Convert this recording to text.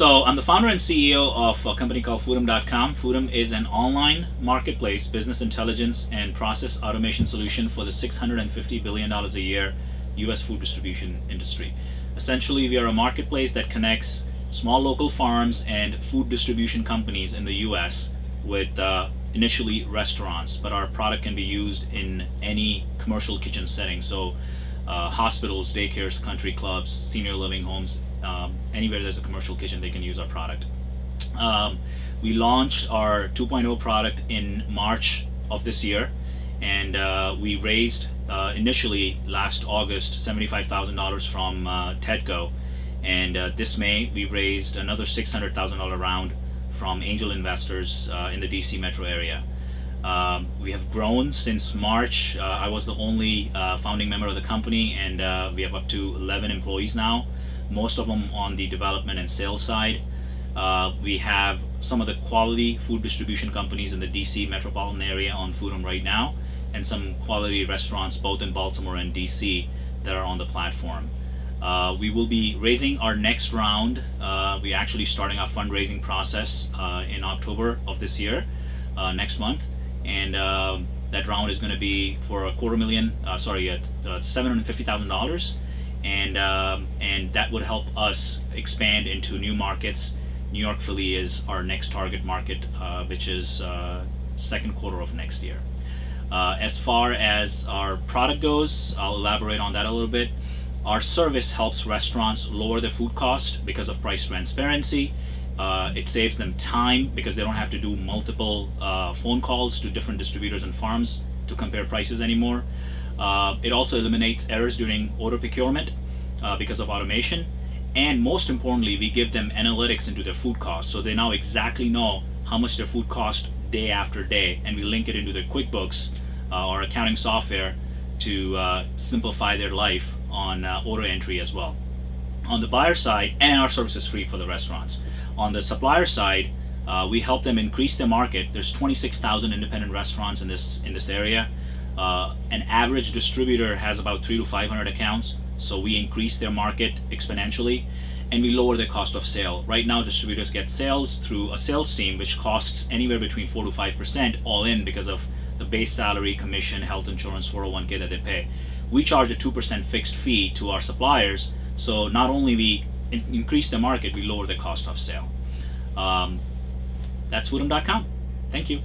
So I'm the founder and CEO of a company called Foodem.com. Foodem is an online marketplace, business intelligence and process automation solution for the $650 billion a year U.S. food distribution industry. Essentially, we are a marketplace that connects small local farms and food distribution companies in the U.S. with uh, initially restaurants, but our product can be used in any commercial kitchen setting. So uh, hospitals, daycares, country clubs, senior living homes, um, anywhere there's a commercial kitchen, they can use our product. Um, we launched our 2.0 product in March of this year, and uh, we raised uh, initially last August $75,000 from uh, TEDco, and uh, this May we raised another $600,000 round from angel investors uh, in the DC metro area. Um, we have grown since March. Uh, I was the only founding member of the company, and we have up to 11 employees now, most of them on the development and sales side. Uh, we have some of the quality food distribution companies in the DC metropolitan area on Foodem right now, and some quality restaurants both in Baltimore and DC that are on the platform. Uh, we will be raising our next round. Uh, we're actually starting our fundraising process uh, in October of this year, uh, next month, and um, that round is going to be for a quarter million, uh, sorry, $750,000 and um, and that would help us expand into new markets. New York, Philly is our next target market, uh, which is uh, second quarter of next year. Uh, as far as our product goes, I'll elaborate on that a little bit. Our service helps restaurants lower their food cost because of price transparency uh, it saves them time because they don't have to do multiple uh, phone calls to different distributors and farms to compare prices anymore. Uh, it also eliminates errors during order procurement uh, because of automation. And most importantly, we give them analytics into their food costs. So they now exactly know how much their food cost day after day. And we link it into their QuickBooks uh, or accounting software to uh, simplify their life on order entry as well. On the buyer side, and our service is free for the restaurants. On the supplier side, uh, we help them increase their market. There's 26,000 independent restaurants in this in this area. Uh, an average distributor has about three to 500 accounts, so we increase their market exponentially, and we lower the cost of sale. Right now, distributors get sales through a sales team, which costs anywhere between four to five percent all in because of the base salary, commission, health insurance, 401k that they pay. We charge a two percent fixed fee to our suppliers, so not only we increase the market, we lower the cost of sale. Um, that's foodem.com. Thank you.